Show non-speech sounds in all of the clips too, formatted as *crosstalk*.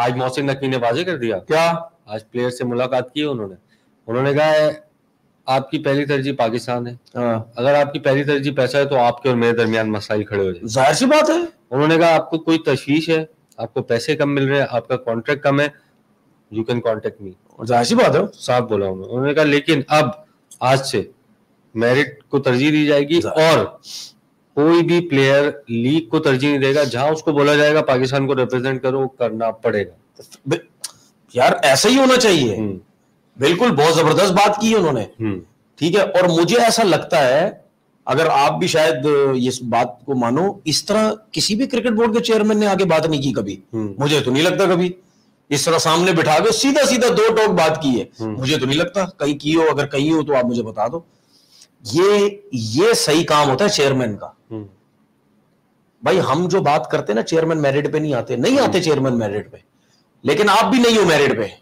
आज मोहसिन नकवी ने वाजे कर दिया। क्या? आज प्लेयर से मुलाकात की उन्होंने। उन्होंने कहा है आपकी पहली तरजीह पाकिस्तान है। हाँ। अगर आपकी पहली तरजीह पैसा है तो आपके और मेरे दरमियान मसाइल खड़े हो जाए। ज़ाहिर सी बात है। उन्होंने कहा आपको कोई तशवीश है? आपको पैसे कम मिल रहे हैं आपका कॉन्ट्रैक्ट कम है। यू कैन कॉन्टेक्ट मी ज़ाहिर सी बात है। साफ़ बोला उन्होंने। उन्होंने कहा लेकिन अब आज से मेरिट को तरजीह दी जाएगी और कोई भी प्लेयर लीग को तरजीह नहीं देगा जहाँ उसको बोला जाएगा पाकिस्तान को रिप्रेजेंट करो करना पड़ेगा। यार ऐसा ही होना चाहिए। हम्म, बिल्कुल बहुत ज़बरदस्त बात की उन्होंने। हम्म, ठीक है और मुझे ऐसा लगता है अगर आप भी शायद इस बात को मानो इस तरह किसी भी क्रिकेट बोर्ड के चेयरमैन ने आगे बात नहीं की कभी। हम्म। मुझे तो नहीं लगता कभी। इस तरह सामने बिठा के सीधा सीधा दो टोक बात की है। मुझे तो नहीं लगता। कहीं की हो अगर कहीं हो तो आप मुझे बता दो। ये ये सही काम होता है चेयरमैन का। भाई हम जो बात करते ना चेयरमैन मेरिट पे नहीं आते। नहीं आते चेयरमैन मेरिट पे। लेकिन आप भी नहीं हो मेरिट पे।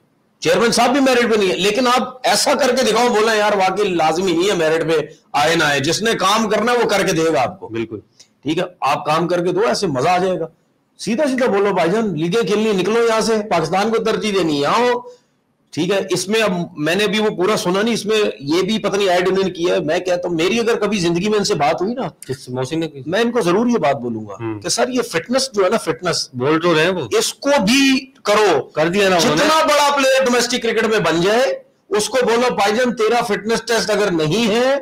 चेयरमैन साहब भी मेरिट पे नहीं है। लेकिन आप ऐसा करके दिखाओ बोला यार वाकई लाजमी नहीं है मेरिट पे आए ना आए। जिसने काम करना है वो करके देगा आपको। बिल्कुल। ठीक है? आप काम करके दो ऐसे मज़ा आ जाएगा। सीधा सीधा बोलो भाईजान लीगे खेलनी निकलो यहाँ से। पाकिस्तान को तरजीह देनी है। आओ। ठीक है इसमें अब मैंने भी वो पूरा सुना नहीं इसमें ये भी पता नहीं ऐड उन्होंने किया है मैं कहता हूँ मेरी अगर कभी ज़िंदगी में इनसे बात हुई ना मोहसिन ने मैं इनको ज़रूर ये बात बोलूँगा हम्म। कि सर ये फिटनेस जो है ना फिटनेस बोल तो रहे हैं वो। इसको भी करो। कर दिया ना जितना बड़ा प्लेयर डोमेस्टिक क्रिकेट में बन जाए उसको बोलो भाईजान तेरा फिटनेस टेस्ट अगर नहीं है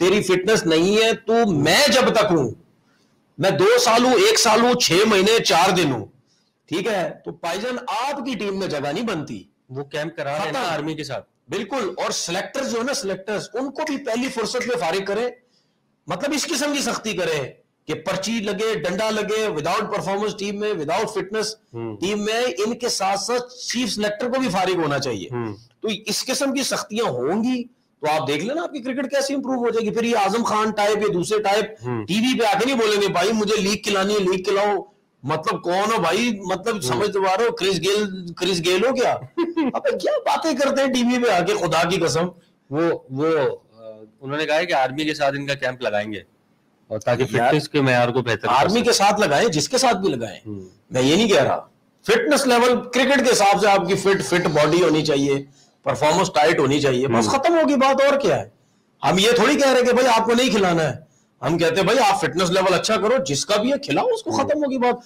तेरी फिटनेस नहीं है तो मैं जब तक हूँ मैं दो साल हूँ एक साल हूँ छह महीने चार दिन हूँ। ठीक है तो भाईजान आपकी टीम में जगह नहीं बनती। वो कैंप करा रहे हैं आर्मी के साथ बिल्कुल और सिलेक्टर्स जो है ना सिलेक्टर्स उनको भी पहली फुर्सत में फारिग करें मतलब इस किस्म की सख्ती करें कि पर्ची लगे डंडा लगे विदाउट परफॉर्मेंस टीम में विदाउट फिटनेस हम्म। टीम में इनके साथ साथ चीफ सिलेक्टर को भी फारिग होना चाहिए हम्म। तो इस किस्म की सख्तियाँ होंगी तो आप देख लेना आपकी क्रिकेट कैसे इंप्रूव हो जाएगी फिर ये आज़म खान टाइप या दूसरे टाइप हम्म। टीवी पे आके नहीं बोलेंगे भाई मुझे लीग खिलानी है लीग खिलाओ मतलब कौन हो भाई? मतलब समझ तो रहे हो क्रिस गेल क्रिस गेल हो क्या? *laughs* अब क्या बातें करते हैं टीवी पे आके खुदा की कसम। वो वो उन्होंने कहा है कि आर्मी के साथ इनका कैंप लगाएँगे। और ताकि फिटनेस के मैार को बेहतर आर्मी के साथ लगाएँ जिसके साथ भी लगाएँ। हम्म। मैं ये नहीं कह रहा। फिटनेस लेवल क्रिकेट के हिसाब से आपकी फिट फिट बॉडी होनी चाहिए। परफॉर्मेंस टाइट होनी चाहिए। बस हम्म। खत्म होगी बात और क्या है? हम ये थोड़ी कह रहे कि भाई आपको नहीं खिलाना है। हम कहते हैं भाई आप फिटनेस लेवल अच्छा करो जिसका भी है खिलाओ उसको हम्म। खत्म होगी बात।